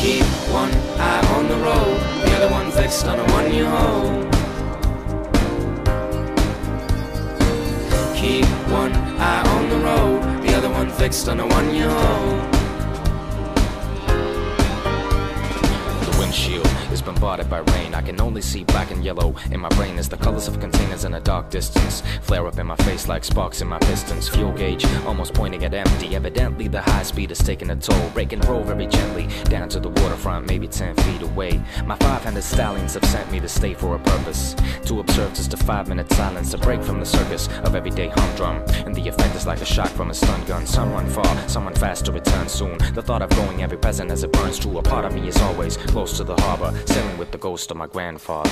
Keep one eye on the road, the other one fixed on a one-year hold. Keep one eye on the road, the other one fixed on a one-year hold. The windshield bombarded by rain. I can only see black and yellow in my brain as the colors of containers in a dark distance flare up in my face like sparks in my pistons. Fuel gauge almost pointing at empty. Evidently, the high speed is taking a toll. Break and roll very gently down to the waterfront, maybe 10 feet away. My five handed stallions have sent me to stay for a purpose to observe just a five minute silence, a break from the circus of everyday humdrum. And the effect is like a shock from a stun gun. Some run far, someone fast to return soon. The thought of going every present as it burns true. A part of me is always close to the harbor, with the ghost of my grandfather.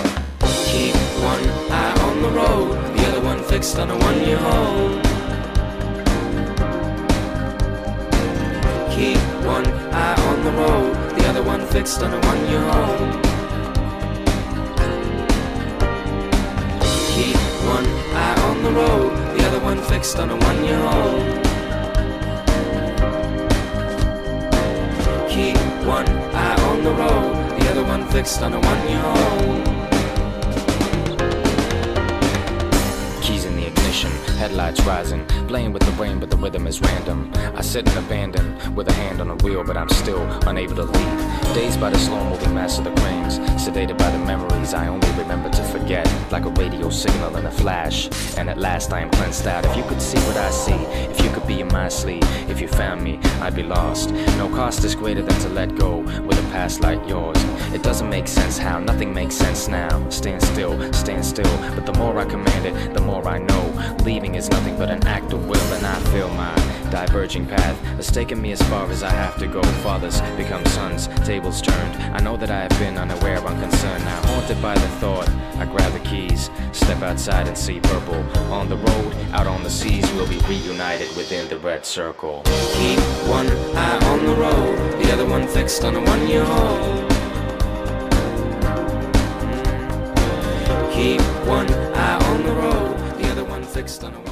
Keep one eye on the road, the other one fixed on hold. Keep one eye on the road, the other one fixed on hold. Keep one eye on the road, the other one fixed on. Keep Keys in the ignition, headlights rising, playing with the rain, but the rhythm is random. I sit and abandon with a hand on the wheel, but I'm still unable to leave. Dazed by the slow moving mass of the cranes, sedated by the memories I only remember like a radio signal in a flash. And at last I am cleansed out. If you could see what I see, if you could be in my sleep, if you found me, I'd be lost. No cost is greater than to let go with a past like yours. It doesn't make sense how nothing makes sense now. Stand still, stand still. But the more I command it, the more I know. Leaving is nothing but an act of will, and I feel my diverging path has taken me as far as I have to go. Fathers become sons, tables turned. I know that I have been unaware, unconcerned. Now haunted by the thought, I grab the keys, step outside and see purple. On the road, out on the seas, we'll be reunited within the red circle. Keep one eye on the road, the other one fixed on a one-year hold. Mm. Keep one eye on the road, the other one fixed on a